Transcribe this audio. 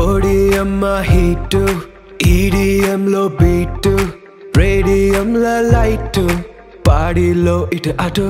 ఓడిఎం heat EDM లో beat radium light పాడిలో ఇటు అటు